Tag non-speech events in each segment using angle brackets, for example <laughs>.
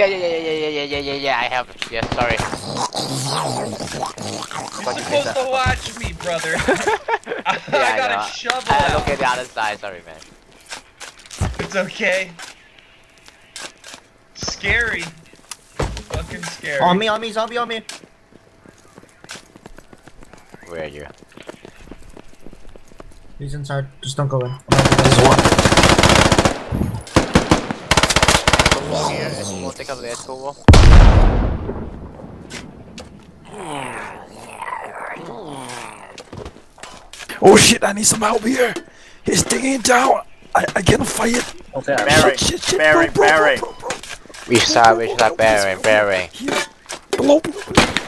Yeah, yeah, yeah, yeah, yeah, yeah, yeah, yeah, I have it. Yeah, sorry. You're supposed to watch me, brother. I, <laughs> <laughs> yeah, I got no, a shovel I look at the other side, sorry, man. It's okay. Scary. Fucking scary. On me, on me, zombie on me. Where are you? He's inside. Just don't go in. There's one. Here, Esco wall, take up the Esco wall. Oh shit, I need some help here. He's digging down. I, I can't fight it. Okay, I'm Barry, Shit, shit, Barry, bro, bro, Barry. bro, bro, bro. Side, bearing, bearing. Here. Below.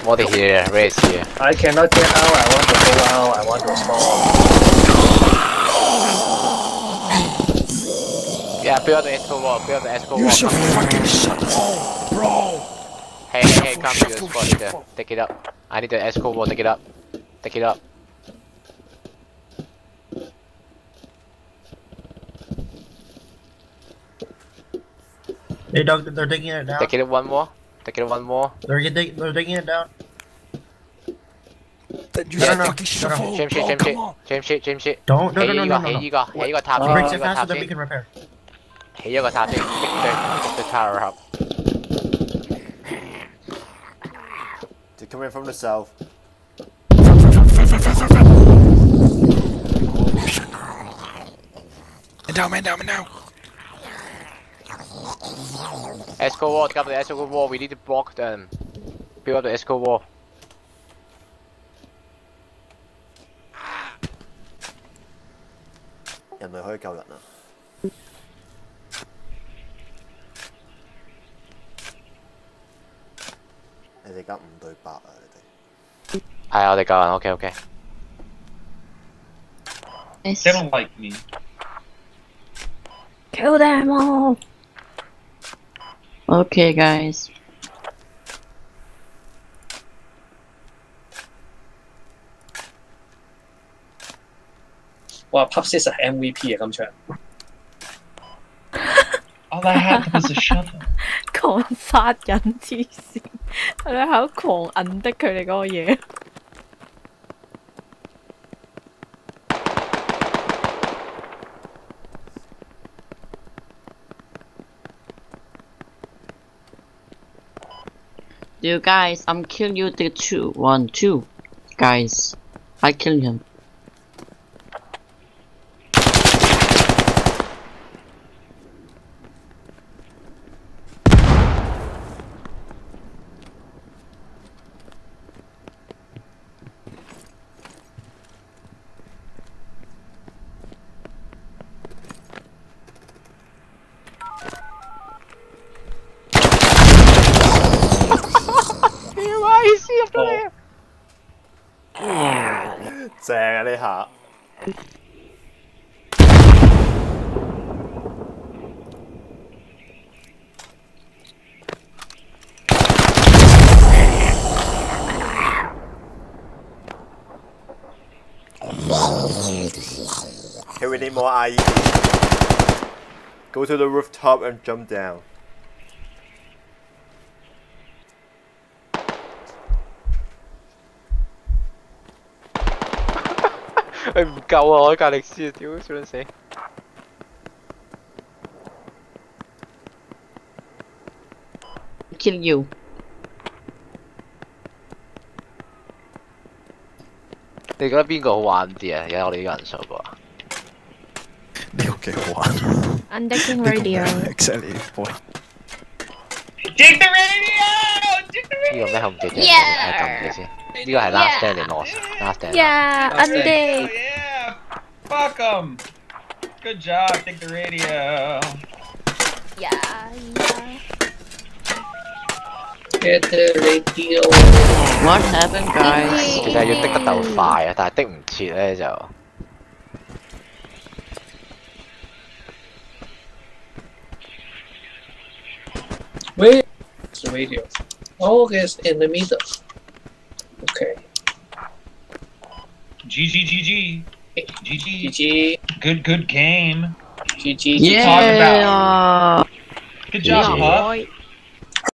What is here, raise here. I cannot get out. I want to go out. I want to spawn. Yeah, build the Esco wall, build the Esco You wall. should fucking shut up, bro. Hey, hey, hey, Shuffle, come to the spot Take it up. I need the Esco wall, take it up. Take it up. They dug. They're digging it down. Take it one more. Take it one more. They're dig, They're digging it down. Then you No, should no, no, fucking no, no. shuffle, Shame shit, bro. shame Come shit. on. Shame shit, shame shit. Don't. No, Here no, no, you no, go, no, here no. you go, here you go, top It it, breaks here it you go, faster top than we it. can repair. 起咗個塔先，擊咗 tower up。They're coming from the south. Endowment, man, now. Esco wall, pick the Esco wall. We need to block them. Pick up the Esco wall. Em mới hơi cao? 你哋而家五對八啊！你哋係我哋救人，OK OK。They don't like me. Kill them all. Okay, guys. Wow, Pupsy 係 MVP 啊！今場 All I had was a shovel. 狂殺人黐線，佢哋喺度狂摁的佢哋嗰个嘢。You guys, I'm killing you the two one two guys. I kill him. Why is he up there? 正啊呢下！ Here <laughs> we need more IED. Go to the rooftop and jump down. 佢唔够啊！我隔力斯，屌，笑卵死！Kill you！你觉得边个好玩啲啊？而家我哋呢个人数啩？你有几好玩！Undecking radio。X188。接通。Radio，呢個咩？我唔记得，系咁嘅。呢个系 last stand 定 lost last stand。 Yeah, radio! undeck. Yeah! Fuck them! Good job, dig the radio. Yeah, yeah. Get the radio. What happened, guys? 其实要滴得够快啊，但系滴唔切咧就。 Where's the radio? Oh, it's in the middle. GG, GG. GG. GG. Good, good game. GG. Yeah. Good job, Yeah. Puff.